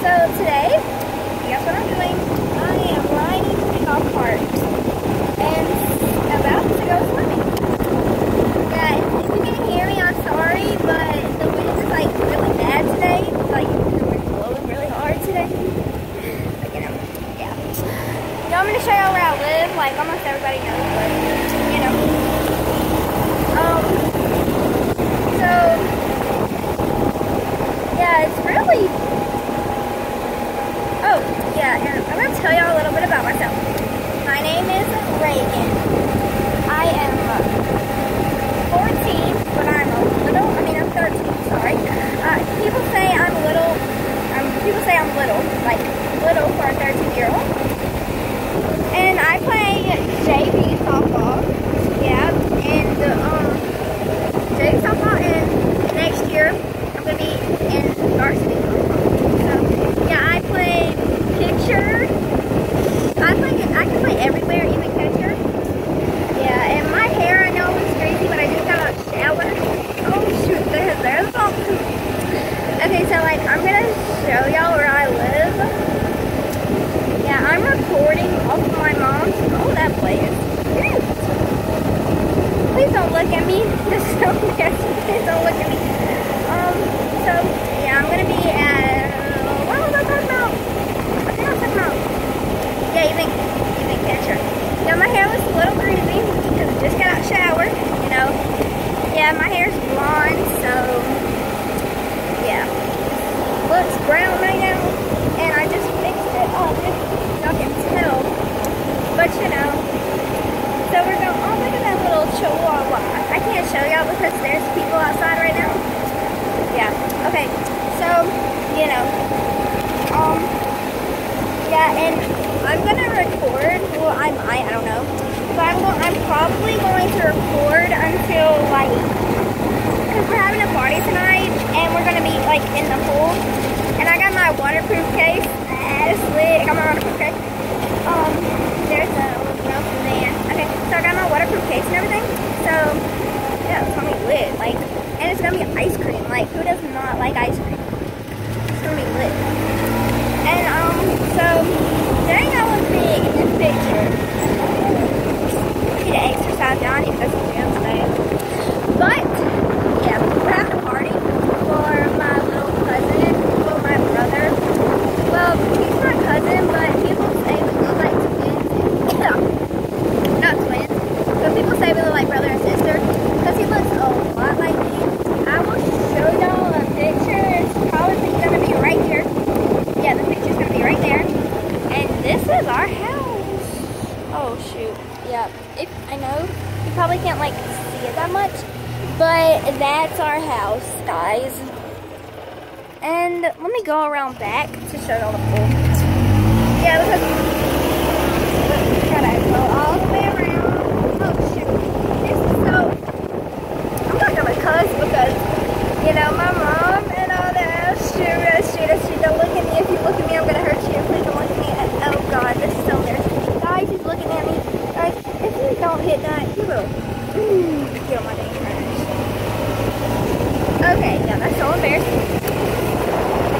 So today, guess what I'm doing? I am riding a golf cart and about to go swimming. Yeah, if you can hear me, I'm sorry, but the wind is like really bad today. Like the wind's blowing really hard today. But you know, yeah. You know, I'm gonna show y'all where I live. Like almost everybody knows, but you know. Um. So yeah, it's really Oh, yeah, and I'm going to tell y'all a little bit about myself. My name is Reagan. I am 14, but I'm a little, I mean, I'm 13, sorry. Uh, people say I'm little, um, people say I'm little, like little for a 13 year old. And I play JV softball, yeah, and um, JV softball, and next year I'm going to be in varsity softball. So, yeah, I play pitcher. I play, I can play everywhere, even catcher. Yeah, and my hair, I know it's crazy, but I just got out shower. Oh shoot, there's, there's a ball. Okay, so like, I'm gonna show y'all where I live. Yeah, I'm recording off of my mom's, oh that place. Please don't look at me. So nasty. Please don't look at me. Um, so, yeah, I'm gonna be at, what was I talking about? I think I was talking about, yeah, even, even catcher. Now my hair looks a little greasy because I just got out shower, you know. Yeah, my hair's blonde, so, yeah. Looks brown right now, and I just fixed it up, if y'all can tell. But, you know, so we're going, oh, look at that little chihuahua. I can't show y'all because there's people outside right now. Yeah, okay, so, you know, um, yeah, and I'm gonna record, well, I might, I don't know, but I'm, go I'm probably going to record until, like, because we're having a party tonight, and we're gonna be, like, in the pool, and I got my waterproof case, that's lit, I got my waterproof case, um, there's a little there, okay, so I got my waterproof case and everything, so, yeah, it's gonna be lit, like, and it's gonna be ice cream, like, who does not like ice cream? It's gonna be lit. And um, so there you go with me in this picture. I need to exercise now. I need to go to the gym today. But yeah, we're having a party for my little cousin, well my brother. Well, he's my cousin, but people say we look like twins. Not twins, but people say we look like brother and sister because he looks a lot like me. I will show y'all a picture. It's probably gonna be right here. Yeah, the picture's gonna be right there. And this is our house. Oh shoot. Yeah. If I know you probably can't like see it that much, but that's guys. And let me go around back to show y'all the pool. Yeah, because go all the way around. Oh shoot. So I'm not gonna because you know my mom and all that. Shoot, uh, shoot, uh, shoot. Don't look at me. If you look at me, I'm gonna hurt you. Please don't look at me. Uh, Oh God, this is so embarrassing. Guys, he's looking at me. Guys, if you don't hit that, he will. Ooh, get on my dang trash. Okay, yeah, that's so embarrassing.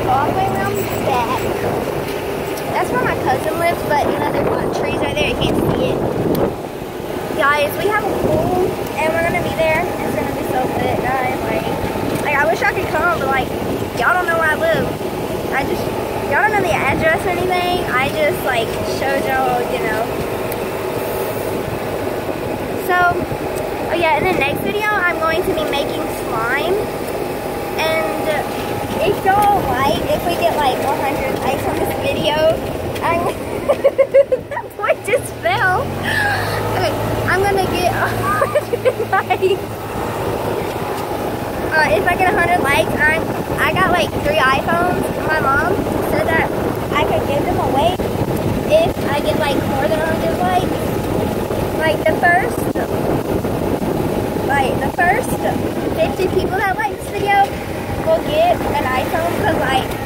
All the way around back. That's where my cousin lives, but you know, there's a lot of trees right there. You can't see it. Guys, we have a pool, and we're gonna be there. It's gonna be so lit, guys. Like, like I wish I could come, but like, y'all don't know where I live. I just, y'all don't know the address or anything. I just like showed y'all, you know. So, oh yeah, in the next video, I'm going to be making slime, and if y'all like, if we get like 100 likes on this video, I'm that boy just fell. Okay, I'm gonna get 100 likes. Uh, if I get 100 likes, I'm, I got like three iPhones. My mom said that I could give them away if I get like more than 100 likes. Like the first, like the first 50 people that like this video will get an iPhone because like,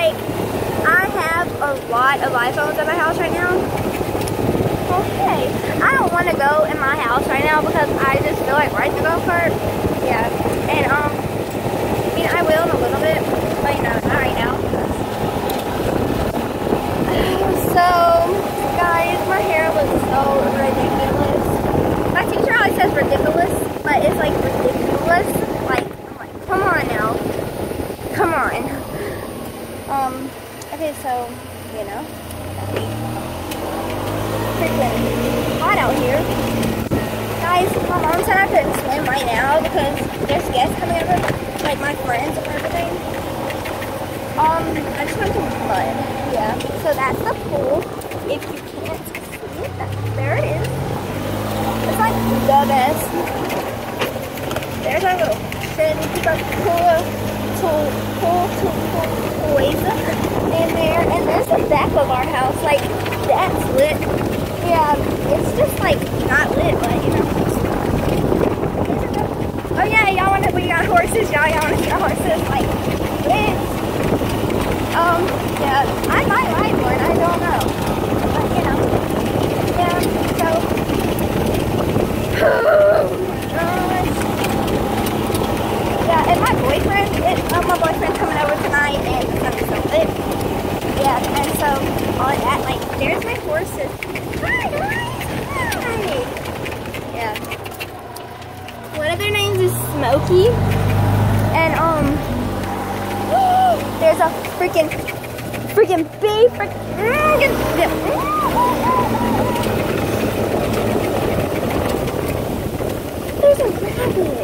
like I have a lot of iPhones at my house right now. Okay, I don't want to go in my house right now because I just feel like riding the golf cart. Yeah, and um, I mean I will in a little bit, but you know. as ridiculous, but it's like ridiculous. Like, I'm like, come on now. Come on. Um, okay, so, you know, freaking hot out here. Guys, my mom said I couldn't swim right now because there's guests coming over, like my friends and everything. Um, I just went to Yeah, so that's the pool. If you can't see it, there it is. It's like the best. There's our little shed. Got pool, pool, pool, pool, toys in there. And there's the back of our house. Like, that's lit. Yeah, it's just like not lit, but you know. Oh yeah, y'all want to, we got horses, y'all, y'all want to see our horses, like, lit. Um, yeah, I might ride one, I don't know. But, you know, yeah, so. Yeah, and my boyfriend, it, uh, my boyfriend's coming over tonight, and it's gonna be so lit. Yeah, and so, all that, like, there's my horses. Hi, guys! Hi! Yeah. One of their names is Smokey, and, um, there's a freaking, freaking bee, freaking. Mm, there's a rabbit.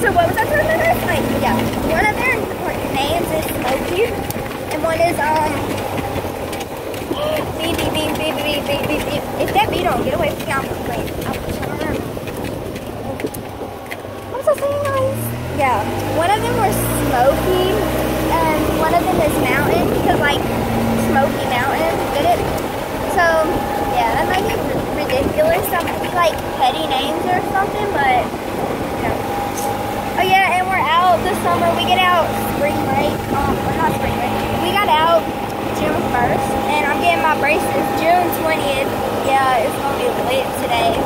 So what was I talking about last? Yeah, one of their names is Smokey, and one is um. bee bee bee bee bee bee bee bee. If that bee don't get away from me, I'm going I'll push on her. What was saying, guys? Yeah, one of them was Smokey one of them is Mountain, because, like, Smoky Mountain, get it? So, yeah, that might be ridiculous. Some, like, petty names or something, but, know. Oh yeah, and we're out this summer. We get out spring break. Um, we're not spring break. We got out June 1st, and I'm getting my braces June 20th. Yeah, it's gonna be lit today.